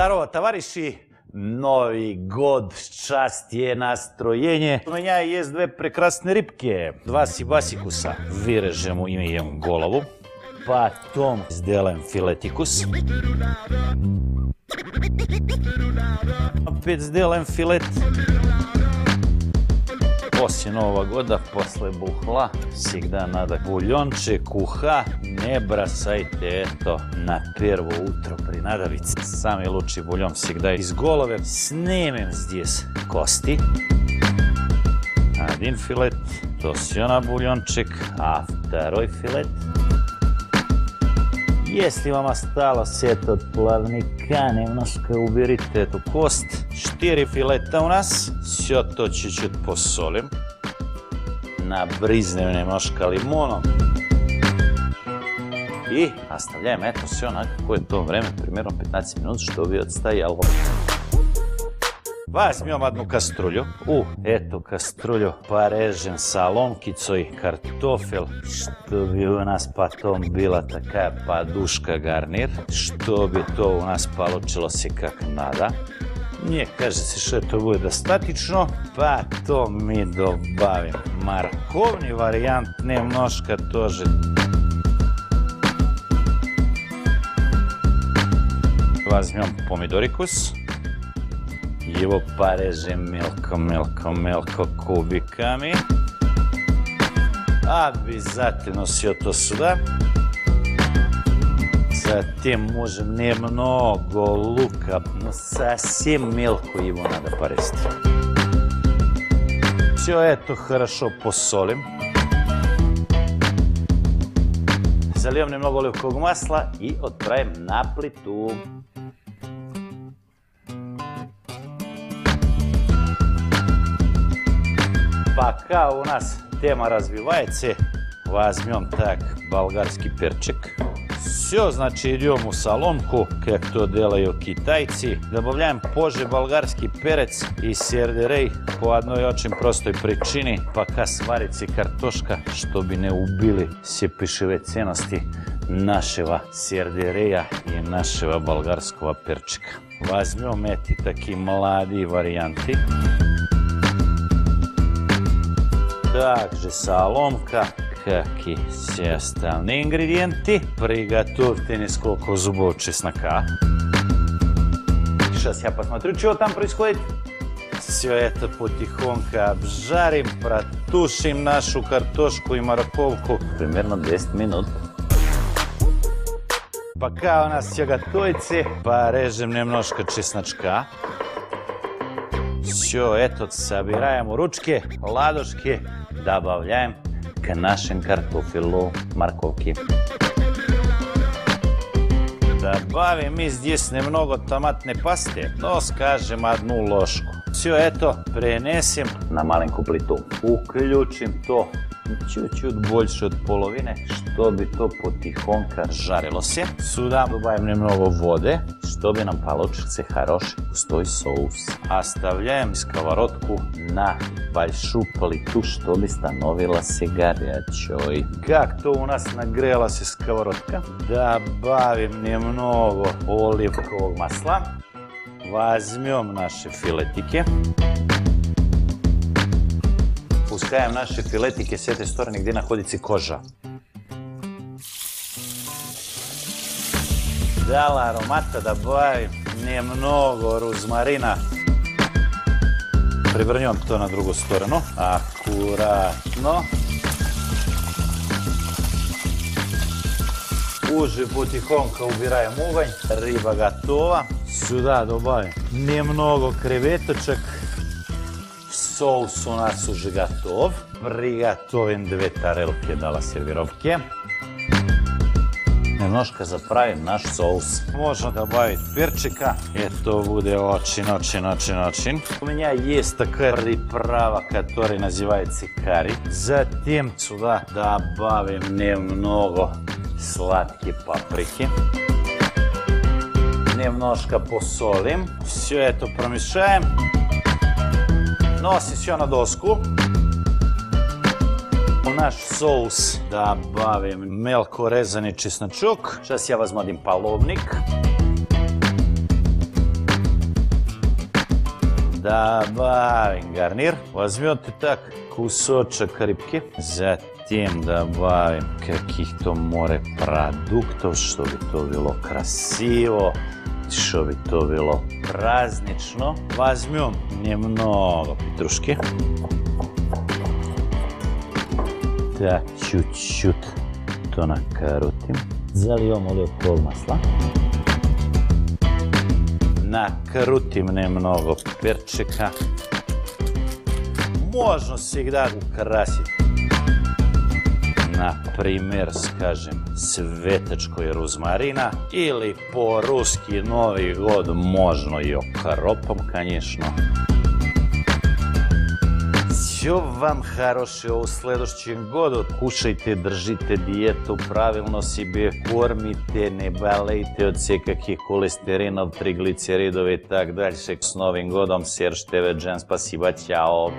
Здорово, товарищи! Новый год, счастье, настроение. У меня есть две прекрасные рыбки. Два сибасикуса. Вырежем им, им голову. Потом сделаем филетикус. Опять сделаем филет. Poslije Nova goda, posle buhla, sigda nada buljonče, kuha, ne brasajte, eto, na prvo utro pri nadavici. Sami luči buljon sigda iz golove. Snemem zdjes kosti. Один филет, то все на бульончик, а второй филет. Jesi vama stalo sjeta od plavnika, nemnoška ubirite tu kost. Štiri fileta u nas, sjoto čičut posolim. Nabriznem nemnoška limonom. I nastavljajem, eto, sve onako koje je to vreme, primjerom 15 minut, što bi odstajalo. Muzika Возьмем одну каструлю. У эту каструлю порежем соломкицей картофель, чтобы у нас потом была такая подушка гарнир, чтобы то у нас получилось как надо. Мне кажется, что это будет достаточно. Потом мы добавим морковный вариант немножко тоже. Возьмем помидорикус. Его порежем мелко, мелко, мелко кубиками. Обязательно все то сюда. Затем можем немного лука, но совсем мелко его надо порезать. Все это хорошо посолим. Зальем немного оливкового масла и отправим на плиту. Пока у нас тема развивается, возьмем так болгарский перчик. Все, значит, идем у соломку, как то делают китайцы. Добавляем позже болгарский перец и сердерей по одной очень простой причине. Пока сварится картошка, чтобы не убили все пищевые ценности нашего сердерея и нашего болгарского перчика. Возьмем эти такие молодые варианты. Также соломка, как и все остальные ингредиенты. Приготовьте несколько зубов чеснока. Сейчас я посмотрю, что там происходит. Все это потихоньку обжарим, протушим нашу картошку и морковку примерно 10 минут. Пока у нас все готовится, порежем немножко чесночка. Все это собираем ручки, ладошки, добавляем к нашим картофелю, морковки. Добавим мы здесь немного томатной пасты, но скажем одну ложку. Sve eto, prenesim na malenku plitu. Uključim to čućut boljše od polovine, što bi to potihonka žarilo se. Suda dobavim ne vode, što bi nam paločice haroše u stoj sous. A stavljajem skavarotku na baljšu plitu, što bi stanovila se garjačoj. Kak to u nas nagrela se skavarotka? Dobavim mnogo olivkovog masla. Возьмем наши филетики. Pускаjem naše filetike s jedne strane gdje nahoditi koža. Dala aromata da bavim немного ruzmarina. Prevrnjujem to na drugu stranu. Akuratno. Uži потихоньку убираем угонь. Риба готова. Сюда добавим немного креветочек. Соус у нас уже готов. Приготовим две тарелки дала сервировки. Немножко заправим наш соус. Можно добавить перчика. Это будет очень, очень, очень, очень. У меня есть такая приправа, которая называется карри. Затем сюда добавим немного сладкой паприки. Немножко посолим. Все это промешаем. Nosi sve na dosku. U naš соус добавим мелко резани чесночок. Сейчас я возьму один половник. добавим Возьмем ты так кусочек рыбки, затем добавим каких-то море продуктов, чтобы to bilo красиво, što bi to bilo praznično. Vazmijom nje mnogo pitruške. Da, čut, čut. To nakarutim. Zalijem li pol masla. Nakrutim nemnogo perčeka. Možno se da ukrasiti Na primjer, skažem, svetečkoj ruzmarina ili po ruski novi god možno i okropom, kanješno. Все vam хорошего u sljedećem godu. Kušajte, držite dijetu, pravilno себе kормite, ne balejte od всякаких холестеринов, триглицеридов и так дальше. С Новым годом, Серж ТВ Джен, спасибо, чао!